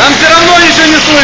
Там все равно ничего не слышно.